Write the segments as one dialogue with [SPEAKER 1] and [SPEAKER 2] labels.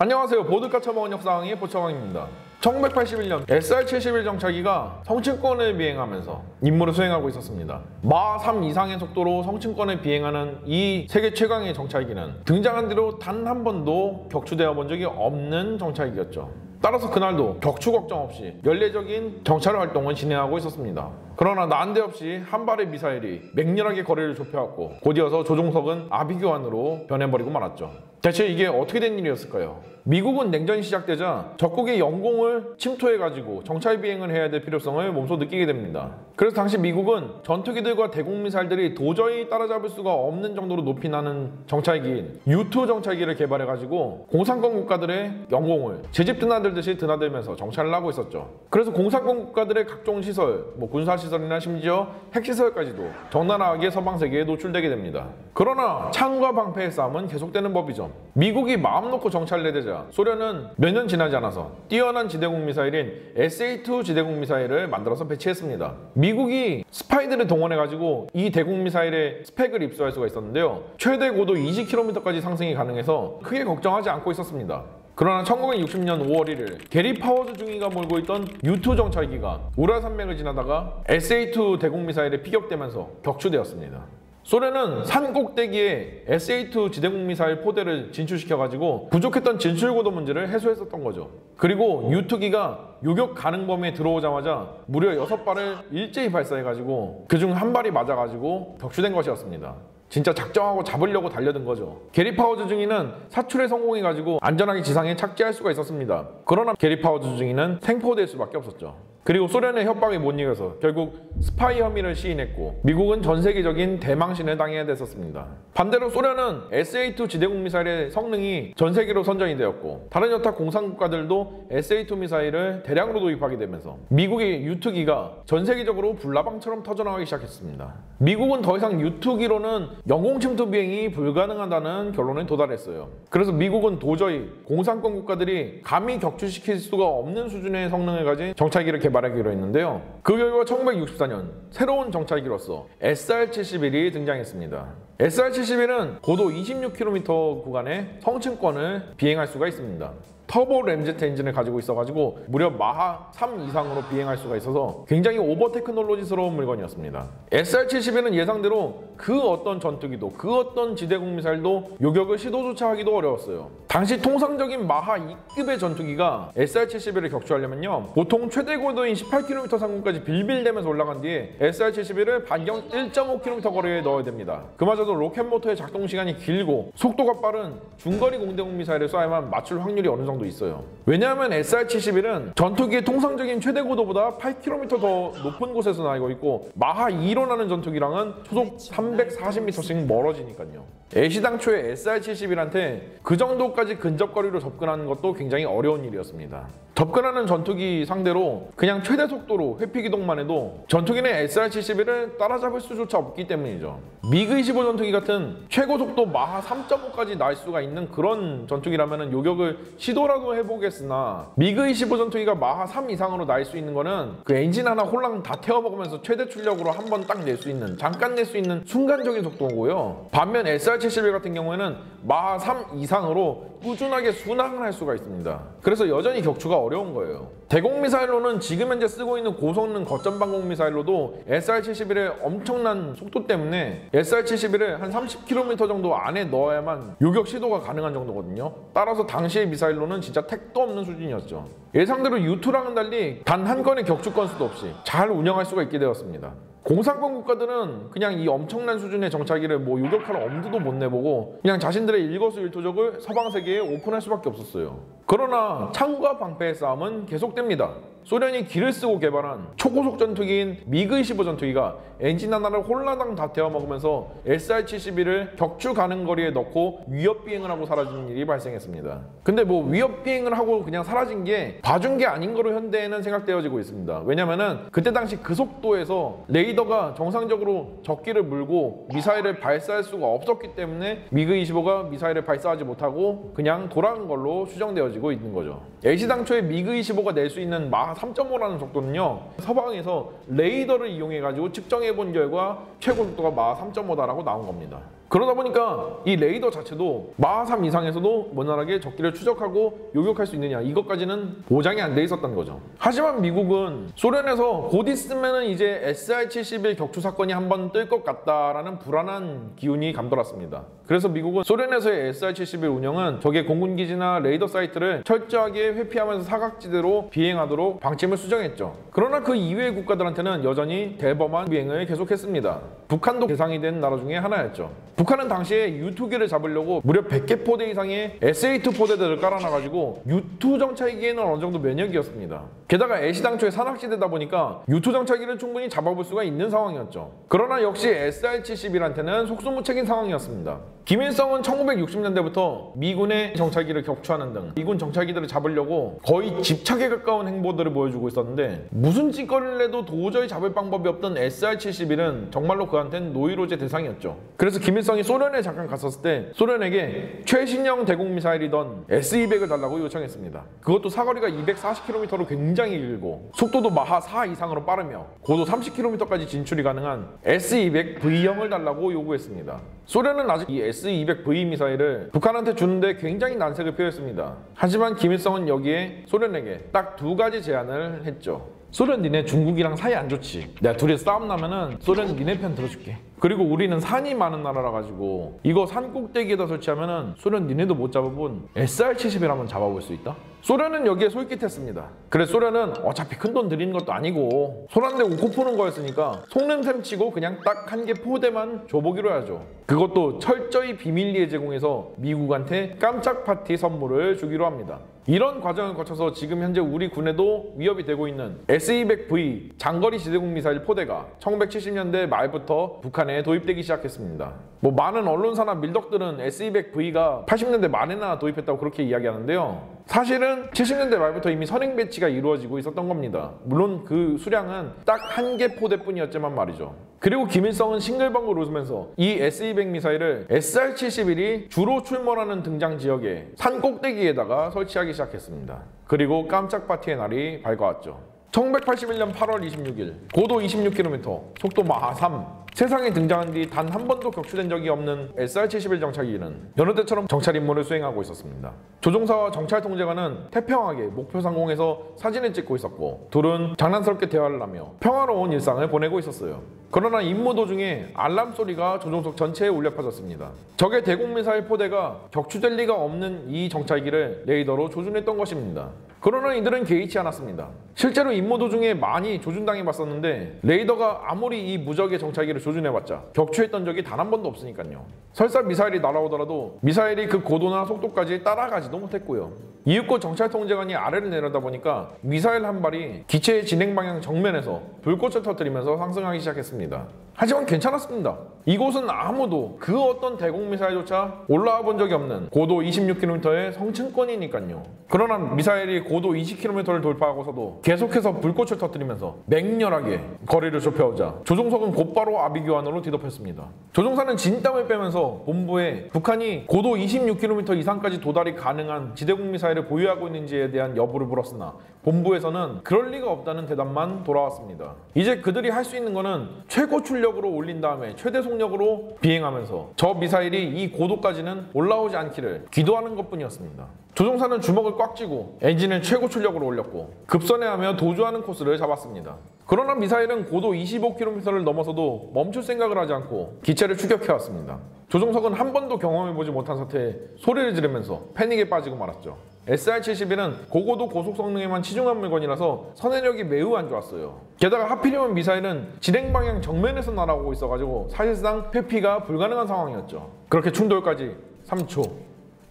[SPEAKER 1] 안녕하세요. 보드카 처먹은 역사왕의 보청왕입니다. 1981년 SR-71 정찰기가 성층권을 비행하면서 임무를 수행하고 있었습니다. 마 3 이상의 속도로 성층권을 비행하는 이 세계 최강의 정찰기는 등장한 뒤로 단 한 번도 격추되어 본 적이 없는 정찰기였죠. 따라서 그날도 격추 걱정 없이 연례적인 정찰 활동을 진행하고 있었습니다. 그러나 난데없이 한 발의 미사일이 맹렬하게 거리를 좁혀왔고 곧이어서 조종석은 아비규환으로 변해버리고 말았죠. 대체 이게 어떻게 된 일이었을까요? 미국은 냉전이 시작되자 적국의 영공을 침투해가지고 정찰 비행을 해야 될 필요성을 몸소 느끼게 됩니다. 그래서 당시 미국은 전투기들과 대공미사일들이 도저히 따라잡을 수가 없는 정도로 높이 나는 정찰기인 U2 정찰기를 개발해가지고 공산권 국가들의 영공을 제집 드나들듯이 드나들면서 정찰을 하고 있었죠. 그래서 공산권 국가들의 각종 시설, 뭐 군사시설 이나 심지어 핵시설까지도 적나라하게 서방 세계에 노출되게 됩니다. 그러나 창과 방패의 싸움은 계속되는 법이죠. 미국이 마음 놓고 정찰을 해대자 소련은 몇 년 지나지 않아서 뛰어난 지대공 미사일인 SA-2 지대공 미사일을 만들어서 배치했습니다. 미국이 스파이들을 동원해가지고 이 대공 미사일의 스펙을 입수할 수가 있었는데요. 최대 고도 20km까지 상승이 가능해서 크게 걱정하지 않고 있었습니다. 그러나 1960년 5월 1일 게리 파워즈 중위가 몰고 있던 U2 정찰기가 우랄 산맥을 지나다가 SA-2 대공 미사일에 피격되면서 격추되었습니다. 소련은 산 꼭대기에 SA-2 지대공 미사일 포대를 진출시켜가지고 부족했던 진출고도 문제를 해소했었던 거죠. 그리고 U2기가 요격 가능 범위에 들어오자마자 무려 6발을 일제히 발사해가지고 그중 한 발이 맞아가지고 격추된 것이었습니다. 진짜 작정하고 잡으려고 달려든 거죠. 게리 파워즈 중위는 사출에 성공해가지고 안전하게 지상에 착지할 수가 있었습니다. 그러나 게리 파워즈 중위는 생포될 수밖에 없었죠. 그리고 소련의 협박에 못 이겨서 결국 스파이 혐의를 시인했고 미국은 전 세계적인 대망신을 당해야 됐었습니다. 반대로 소련은 SA-2 지대공 미사일의 성능이 전 세계로 선정이 되었고 다른 여타 공산국가들도 SA-2 미사일을 대량으로 도입하게 되면서 미국의 U2기가 전 세계적으로 불나방처럼 터져나가기 시작했습니다. 미국은 더 이상 U2기로는 영공 침투 비행이 불가능하다는 결론에 도달했어요. 그래서 미국은 도저히 공산권 국가들이 감히 격추시킬 수가 없는 수준의 성능을 가진 정찰기를 개발 개발하기로 했는데요. 그 결과 1964년 새로운 정찰기로서 SR-71이 등장했습니다. SR-71은 고도 26km 구간의 성층권을 비행할 수가 있습니다. 터보 램제트 엔진을 가지고 있어가지고 무려 마하 3 이상으로 비행할 수가 있어서 굉장히 오버 테크놀로지스러운 물건이었습니다. SR-71은 예상대로 그 어떤 전투기도 그 어떤 지대공 미사일도 요격을 시도조차 하기도 어려웠어요. 당시 통상적인 마하 2급의 전투기가 SR-71을 격추하려면요 보통 최대 고도인 18km 상공까지 빌빌대면서 올라간 뒤에 SR-71을 반경 1.5km 거리에 넣어야 됩니다. 그마저도 로켓 모터의 작동 시간이 길고 속도가 빠른 중거리 공대공 미사일을 쏴야만 맞출 확률이 어느 정도 정도 있어요. 왜냐하면 SR-71은 전투기의 통상적인 최대 고도보다 8km 더 높은 곳에서 날고 있고 마하 2로 나는 전투기랑은 초속 340m씩 멀어지니까요. 애시 당초에 SR-71한테 그 정도까지 근접거리로 접근하는 것도 굉장히 어려운 일이었습니다. 접근하는 전투기 상대로 그냥 최대 속도로 회피 기동만 해도 전투기는 SR-71을 따라잡을 수조차 없기 때문이죠. 미그-25 전투기 같은 최고 속도 마하 3.5까지 날 수가 있는 그런 전투기라면 요격을 시도라도 해보겠으나 미그-25 전투기가 마하 3 이상으로 날 수 있는 거는 그 엔진 하나 홀랑 다 태워먹으면서 최대 출력으로 한 번 딱 낼 수 있는 잠깐 낼 수 있는 순간적인 속도고요. 반면 SR-71 같은 경우에는 마하 3 이상으로 꾸준하게 순항을 할 수가 있습니다. 그래서 여전히 격추가 어려 운 거예요. 대공 미사일로는 지금 현재 쓰고 있는 고성능 거점 방공 미사일로도 SR-71의 엄청난 속도 때문에 SR-71을 한 30km 정도 안에 넣어야만 요격 시도가 가능한 정도거든요. 따라서 당시의 미사일로는 진짜 택도 없는 수준이었죠. 예상대로 U2랑은 달리 단 한 건의 격추 건수도 없이 잘 운영할 수가 있게 되었습니다. 공산권 국가들은 그냥 이 엄청난 수준의 정찰기를 뭐 요격할 엄두도 못 내보고 그냥 자신들의 일거수일투족을 서방 세계에 오픈할 수밖에 없었어요. 그러나 창과 방패의 싸움은 계속됩니다. 소련이 기를 쓰고 개발한 초고속 전투기인 미그-25 전투기가 엔진 하나를 홀라당 다 태워 먹으면서 SR-71을 격추 가는 거리에 넣고 위협 비행을 하고 사라지는 일이 발생했습니다. 근데 뭐 위협 비행을 하고 그냥 사라진 게 봐준 게 아닌 거로 현대에는 생각되어지고 있습니다. 왜냐면은 그때 당시 그 속도에서 레이더가 정상적으로 적기를 물고 미사일을 발사할 수가 없었기 때문에 미그-25가 미사일을 발사하지 못하고 그냥 돌아간 걸로 추정되어지고 있는 거죠. 애시당초에 미그-25가 낼 수 있는 마하 3.5라는 속도는요 서방에서 레이더를 이용해 가지고 측정해 본 결과 최고 속도가 마하 3.5다라고 나온 겁니다 그러다 보니까 이 레이더 자체도 마하 3 이상에서도 원활하게 적기를 추적하고 요격할 수 있느냐 이것까지는 보장이 안 돼 있었던 거죠. 하지만 미국은 소련에서 곧 있으면은 이제 SR-71 격추 사건이 한번 뜰 것 같다라는 불안한 기운이 감돌았습니다. 그래서 미국은 소련에서의 SR-71 운영은 적의 공군기지나 레이더 사이트를 철저하게 회피하면서 사각지대로 비행하도록 방침을 수정했죠. 그러나 그 이외의 국가들한테는 여전히 대범한 비행을 계속했습니다. 북한도 대상이 된 나라 중에 하나였죠. 북한은 당시에 U2기를 잡으려고 무려 100개 포대 이상의 SA2 포대들을 깔아놔가지고 U2 정찰기에는 어느 정도 면역이었습니다. 게다가 애시당초에 산악지대다 보니까 U2 정찰기를 충분히 잡아볼 수가 있는 상황이었죠. 그러나 역시 SR-71한테는 속수무책인 상황이었습니다. 김일성은 1960년대부터 미군의 정찰기를 격추하는 등 미군 정찰기들을 잡으려고 거의 집착에 가까운 행보들을 보여주고 있었는데 무슨 짓거리를 해도 도저히 잡을 방법이 없던 SR-71은 정말로 그한테는 노이로제 대상이었죠. 그래서 김일성 이 소련에 잠깐 갔었을 때 소련에게 최신형 대공 미사일이던 S-200을 달라고 요청했습니다. 그것도 사거리가 240km로 굉장히 길고 속도도 마하 4 이상으로 빠르며 고도 30km까지 진출이 가능한 S-200V형을 달라고 요구했습니다. 소련은 아직 이 S-200V 미사일을 북한한테 주는데 굉장히 난색을 표했습니다. 하지만 김일성은 여기에 소련에게 딱 두 가지 제안을 했죠. 소련 니네 중국이랑 사이 안 좋지. 내가 둘이 싸움 나면은 소련 니네 편 들어줄게. 그리고 우리는 산이 많은 나라라 가지고 이거 산 꼭대기에다 설치하면은 소련 니네도 못 잡아본 SR-70을 한번 잡아볼 수 있다? 소련은 여기에 솔깃했습니다. 그래 소련은 어차피 큰 돈 들이는 것도 아니고 손 안 대고 코 푸는 거였으니까 셈 치고 그냥 딱 한 개 포대만 줘보기로 하죠. 그것도 철저히 비밀리에 제공해서 미국한테 깜짝 파티 선물을 주기로 합니다. 이런 과정을 거쳐서 지금 현재 우리 군에도 위협이 되고 있는 S-200V 장거리 지대공 미사일 포대가 1970년대 말부터 북한에 도입되기 시작했습니다. 뭐 많은 언론사나 밀덕들은 S-200V가 80년대 말에나 도입했다고 그렇게 이야기하는데요. 사실은 70년대 말부터 이미 선행 배치가 이루어지고 있었던 겁니다. 물론 그 수량은 딱 한 개 포대뿐이었지만 말이죠. 그리고 김일성은 싱글벙글 웃으면서 이 S-200 미사일을 SR-71이 주로 출몰하는 등장 지역에 산 꼭대기에다가 설치하기 시작했습니다. 그리고 깜짝 파티의 날이 밝아왔죠. 1981년 8월 26일 고도 26km, 속도 마하 3, 세상에 등장한 뒤 단 한 번도 격추된 적이 없는 SR-71 정찰기는 여느 때처럼 정찰 임무를 수행하고 있었습니다. 조종사와 정찰 통제관은 태평하게 목표 상공에서 사진을 찍고 있었고 둘은 장난스럽게 대화를 하며 평화로운 일상을 보내고 있었어요. 그러나 임무 도중에 알람 소리가 조종석 전체에 울려 퍼졌습니다. 적의 대공미사일 포대가 격추될 리가 없는 이 정찰기를 레이더로 조준했던 것입니다. 그러나 이들은 개의치 않았습니다. 실제로 임무 도중에 많이 조준당해 봤었는데 레이더가 아무리 이 무적의 정찰기를 조준해봤자 격추했던 적이 단 한 번도 없으니까요. 설사 미사일이 날아오더라도 미사일이 그 고도나 속도까지 따라가지도 못했고요. 이윽고 정찰 통제관이 아래를 내려다 보니까 미사일 한 발이 기체의 진행 방향 정면에서 불꽃을 터뜨리면서 상승하기 시작했습니다. 했습니다. 하지만 괜찮았습니다. 이곳은 아무도 그 어떤 대공 미사일조차 올라와 본 적이 없는 고도 26km의 성층권이니까요. 그러나 미사일이 고도 20km를 돌파하고서도 계속해서 불꽃을 터뜨리면서 맹렬하게 거리를 좁혀오자 조종석은 곧바로 아비규환으로 뒤덮였습니다. 조종사는 진땀을 빼면서 본부에 북한이 고도 26km 이상까지 도달이 가능한 지대공 미사일을 보유하고 있는지에 대한 여부를 물었으나 본부에서는 그럴 리가 없다는 대답만 돌아왔습니다. 이제 그들이 할 수 있는 거는 최고 출력 으로 올린 다음에 최대 속력으로 비행하면서 저 미사일이 이 고도까지는 올라오지 않기를 기도하는 것뿐이었습니다. 조종사는 주먹을 꽉 쥐고 엔진을 최고 출력으로 올렸고 급선회하며 도주하는 코스를 잡았습니다. 그러나 미사일은 고도 25km를 넘어서도 멈출 생각을 하지 않고 기체를 추격해왔습니다. 조종석은 한 번도 경험해보지 못한 사태에 소리를 지르면서 패닉에 빠지고 말았죠. SR-71은 고고도 고속 성능에만 치중한 물건이라서 선회력이 매우 안 좋았어요. 게다가 하필이면 미사일은 진행 방향 정면에서 날아오고 있어가지고 사실상 회피가 불가능한 상황이었죠. 그렇게 충돌까지 3초,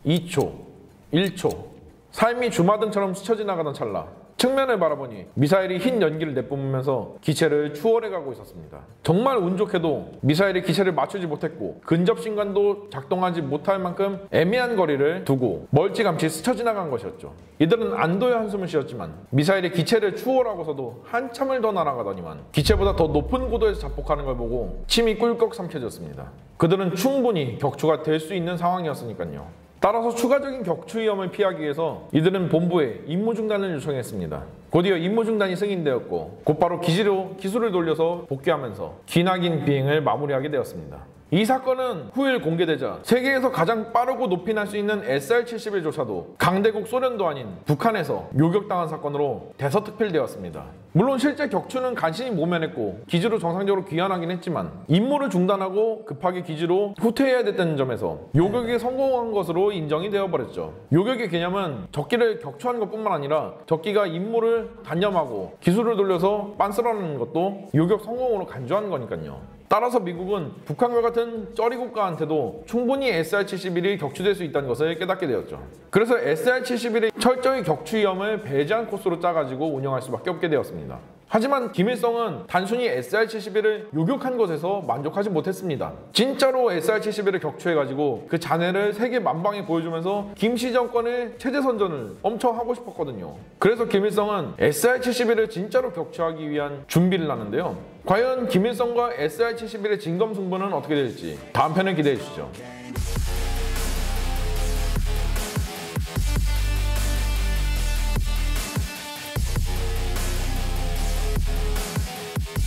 [SPEAKER 1] 2초, 1초, 삶이 주마등처럼 스쳐 지나가던 찰나 측면을 바라보니 미사일이 흰 연기를 내뿜으면서 기체를 추월해 가고 있었습니다. 정말 운 좋게도 미사일이 기체를 맞추지 못했고 근접 신관도 작동하지 못할 만큼 애매한 거리를 두고 멀찌감치 스쳐 지나간 것이었죠. 이들은 안도의 한숨을 쉬었지만 미사일이 기체를 추월하고서도 한참을 더 날아가더니만 기체보다 더 높은 고도에서 자폭하는 걸 보고 침이 꿀꺽 삼켜졌습니다. 그들은 충분히 격추가 될 수 있는 상황이었으니까요. 따라서 추가적인 격추 위험을 피하기 위해서 이들은 본부에 임무 중단을 요청했습니다. 곧이어 임무 중단이 승인되었고 곧바로 기지로 기술을 돌려서 복귀하면서 기나긴 비행을 마무리하게 되었습니다. 이 사건은 후일 공개되자 세계에서 가장 빠르고 높이 날 수 있는 SR-71조차도 강대국 소련도 아닌 북한에서 요격당한 사건으로 대서특필되었습니다. 물론 실제 격추는 간신히 모면했고 기지로 정상적으로 귀환하긴 했지만 임무를 중단하고 급하게 기지로 후퇴해야 됐다는 점에서 요격에 성공한 것으로 인정이 되어버렸죠. 요격의 개념은 적기를 격추하는 것뿐만 아니라 적기가 임무를 단념하고 기술을 돌려서 빤스러는 것도 요격 성공으로 간주하는 거니까요. 따라서 미국은 북한과 같은 쩌리 국가한테도 충분히 SR-71이 격추될 수 있다는 것을 깨닫게 되었죠. 그래서 SR-71이 철저히 격추 위험을 배제한 코스로 짜가지고 운영할 수밖에 없게 되었습니다. 하지만 김일성은 단순히 SR-71을 요격한 것에서 만족하지 못했습니다. 진짜로 SR-71을 격추해가지고 그 잔해를 세계 만방에 보여주면서 김씨 정권의 체제 선전을 엄청 하고 싶었거든요. 그래서 김일성은 SR-71을 진짜로 격추하기 위한 준비를 하는데요. 과연 김일성과 SR-71의 진검 승부는 어떻게 될지 다음 편을 기대해 주시죠.